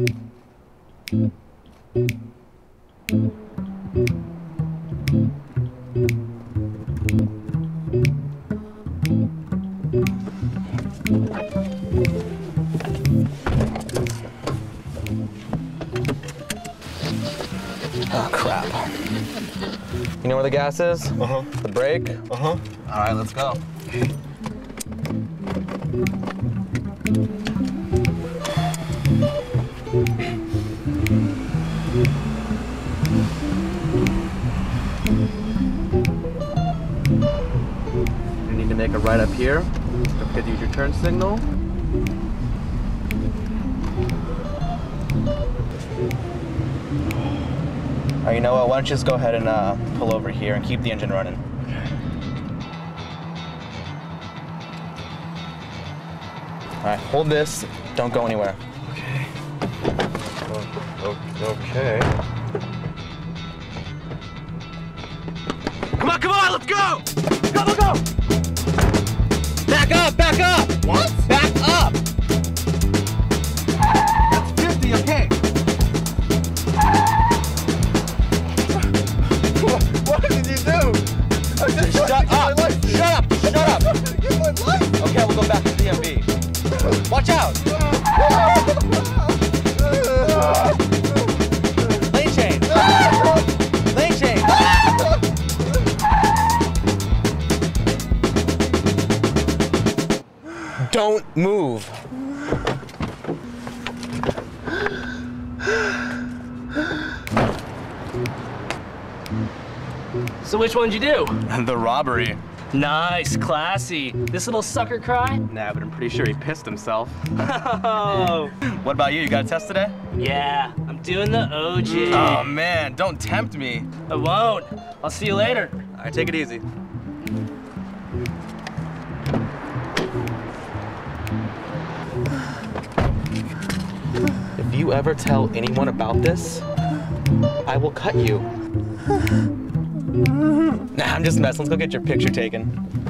Oh, crap. You know where the gas is? Uh-huh. The brake? Uh-huh. All right, let's go. Need to make a right up here. Don't forget to use your turn signal. All right, you know what? Why don't you just go ahead and uh, pull over here and keep the engine running? All right, hold this. Don't go anywhere. Okay. Okay. Come on, come on, let's go! Go, go, go! Back up! What? Back up! That's 50, okay. What did you do? I just Don't move. So which one'd you do? The robbery. Nice, classy. This little sucker cry? Nah, but I'm pretty sure he pissed himself. What about you? You got a test today? yeah, I'm doing the OG. Oh man, don't tempt me. I won't. I'll see you later. All right, take it easy. If you ever tell anyone about this, I will cut you. Nah, I'm just messing. Let's go get your picture taken.